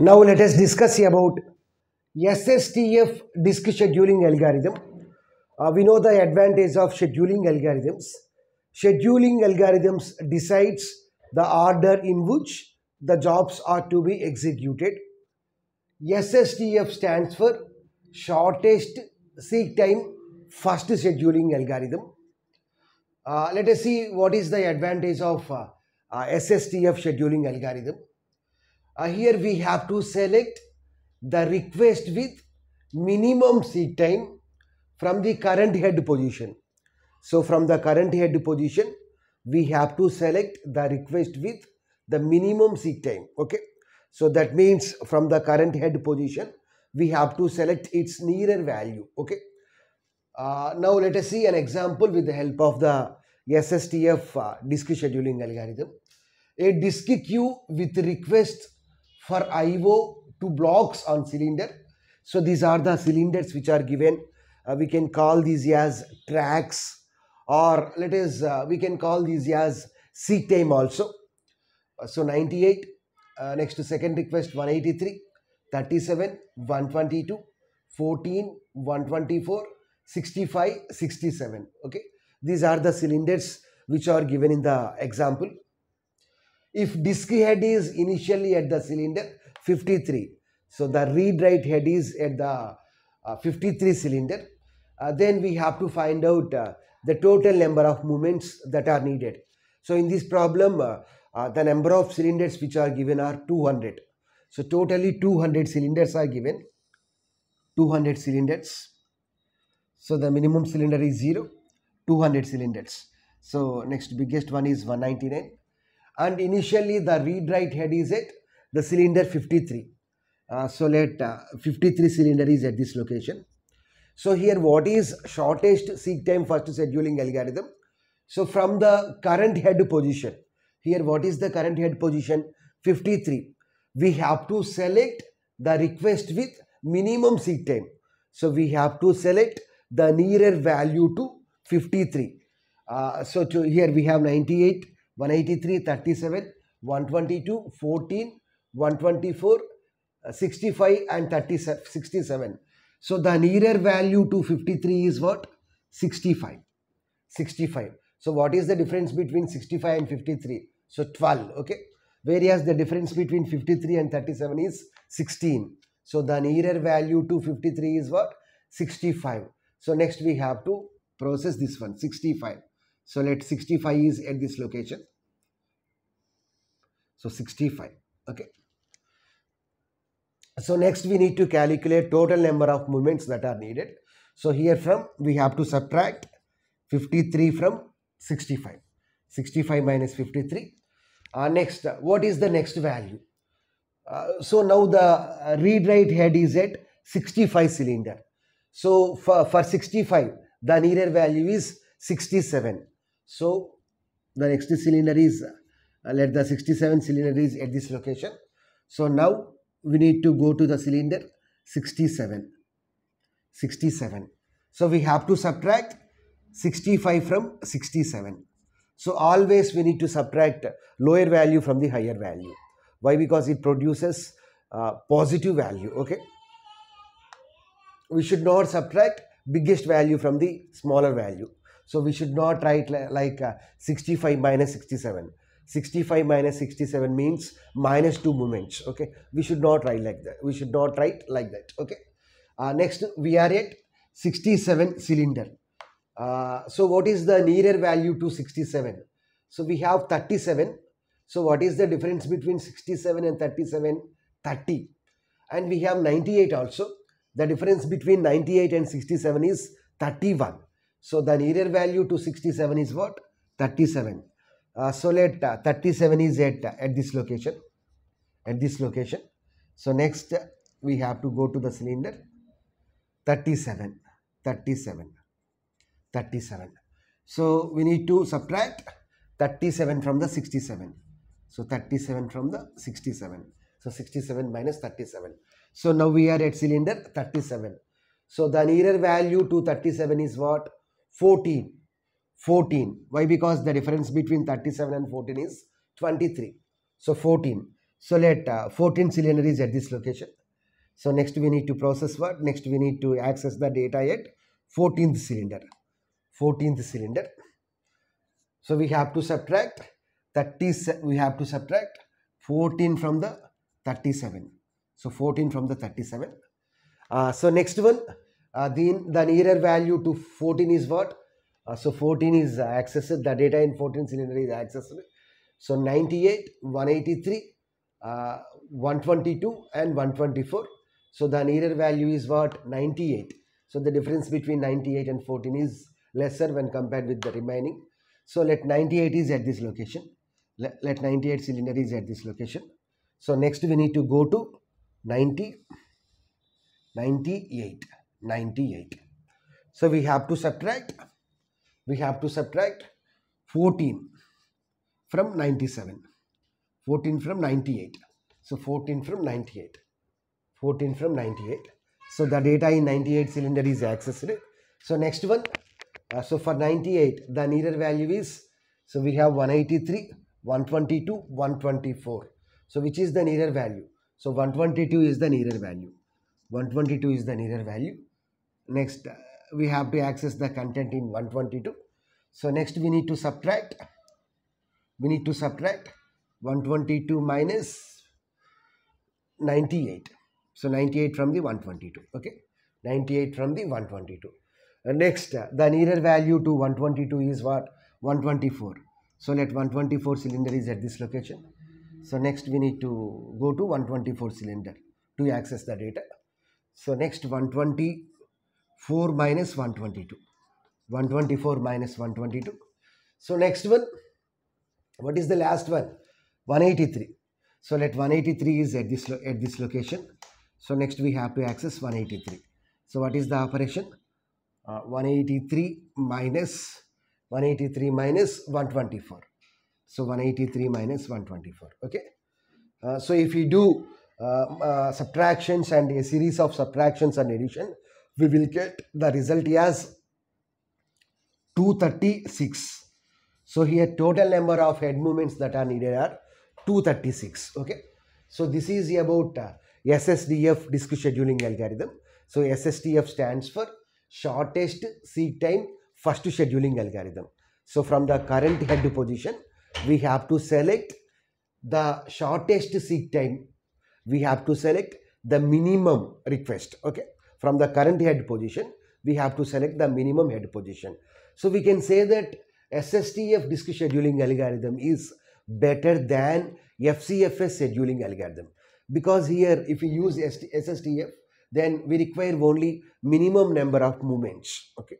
Now let us discuss about SSTF disk scheduling algorithm. Uh, we know the advantage of scheduling algorithms. Scheduling algorithms decides the order in which the jobs are to be executed. SSTF stands for shortest seek time first scheduling algorithm. Uh, let us see what is the advantage of uh, uh, SSTF scheduling algorithm. Uh, here we have to select the request with minimum seek time from the current head position. So from the current head position, we have to select the request with the minimum seek time. Okay. So that means from the current head position, we have to select its nearer value. Okay. Uh, now let us see an example with the help of the SSTF uh, disk scheduling algorithm. A disk queue with requests for IO to blocks on cylinder. So these are the cylinders which are given. Uh, we can call these as tracks or let us uh, we can call these as seek time also. Uh, so 98 uh, next to second request 183 37 122 14 124 65 67 okay these are the cylinders which are given in the example if disk head is initially at the cylinder 53 so the read write head is at the uh, 53 cylinder. Uh, then we have to find out uh, the total number of movements that are needed. So in this problem uh, uh, the number of cylinders which are given are 200 so totally 200 cylinders are given. 200 cylinders. So the minimum cylinder is 0 200 cylinders. So next biggest one is 199 and initially the read write head is at the cylinder 53 uh, so let uh, 53 cylinder is at this location. So here what is shortest seek time first scheduling algorithm? So from the current head position here what is the current head position? 53 we have to select the request with minimum seek time. So we have to select the nearer value to 53 uh, so to here we have 98 183 37 122 14 124 uh, 65 and 30 67 so the nearer value to 53 is what? 65 65 so what is the difference between 65 and 53 so 12 okay? Whereas the difference between 53 and 37 is 16 so the nearer value to 53 is what? 65 so next we have to process this one 65 so let 65 is at this location. So 65 okay. So next we need to calculate total number of movements that are needed. So here from we have to subtract 53 from 65 65 minus 53 uh, next uh, what is the next value? Uh, so now the uh, read write head is at 65 cylinder. So for, for 65 the nearer value is 67 so the next cylinder is uh, let the 67 cylinder is at this location. So now we need to go to the cylinder 67 67 so we have to subtract 65 from 67 so always we need to subtract lower value from the higher value. Why? Because it produces uh, positive value okay? We should not subtract biggest value from the smaller value so we should not write like uh, 65 minus 67 65 minus 67 means minus 2 moments okay? We should not write like that. We should not write like that okay? Uh, next we are at 67 cylinder. Uh, so what is the nearer value to 67 so we have 37 so what is the difference between 67 and 37 30 and we have 98 also. The difference between 98 and 67 is 31 so the nearer value to 67 is what? 37 uh, so let uh, 37 is at, uh, at this location at this location. So next uh, we have to go to the cylinder. 37 37 37 so we need to subtract 37 from the 67 so 37 from the 67 so 67 minus 37 so now we are at cylinder 37 so the nearer value to 37 is what 14 14 why because the difference between 37 and 14 is 23 so 14 So let uh, 14 cylinder is at this location. So next we need to process what? Next we need to access the data at 14th cylinder. 14th cylinder. So we have to subtract 30, we have to subtract 14 from the 37. So 14 from the 37. Uh, so next one, uh, the, the nearer value to 14 is what? Uh, so 14 is accessed, the data in 14 cylinder is accessed. So 98, 183, uh, 122 and 124. So the nearer value is what? 98. So the difference between 98 and 14 is lesser when compared with the remaining. So let 98 is at this location. Let, let 98 cylinder is at this location. So next we need to go to 90, 98, 98. So we have to subtract, we have to subtract 14 from 97, 14 from 98. So 14 from 98, 14 from 98. So the data in 98 cylinder is accessed. So next one, uh, so for 98, the nearer value is, so we have 183, 122, 124. So which is the nearer value? So 122 is the nearer value. 122 is the nearer value. Next, uh, we have to access the content in 122. So next we need to subtract. We need to subtract 122 minus 98. So 98 from the 122. Okay. 98 from the 122. Uh, next, uh, the nearer value to 122 is what? 124. So let 124 cylinder is at this location. So next we need to go to 124 cylinder to access the data. So next 124 minus 122. 124 minus 122. So next one, what is the last one? 183. So let 183 is at this, at this location. So next we have to access 183. So what is the operation? Uh, 183 minus 183 minus 124. So 183 minus 124. Okay. Uh, so if you do uh, uh, subtractions and a series of subtractions and addition, we will get the result as 236. So here total number of head movements that are needed are 236. Okay. So this is about uh, SSTF disk scheduling algorithm. So SSTF stands for shortest seek time first scheduling algorithm. So from the current head position, we have to select the shortest seek time. We have to select the minimum request. Okay. From the current head position, we have to select the minimum head position. So we can say that SSTF disk scheduling algorithm is better than FCFS scheduling algorithm. Because here if we use SSTF then we require only minimum number of movements. Okay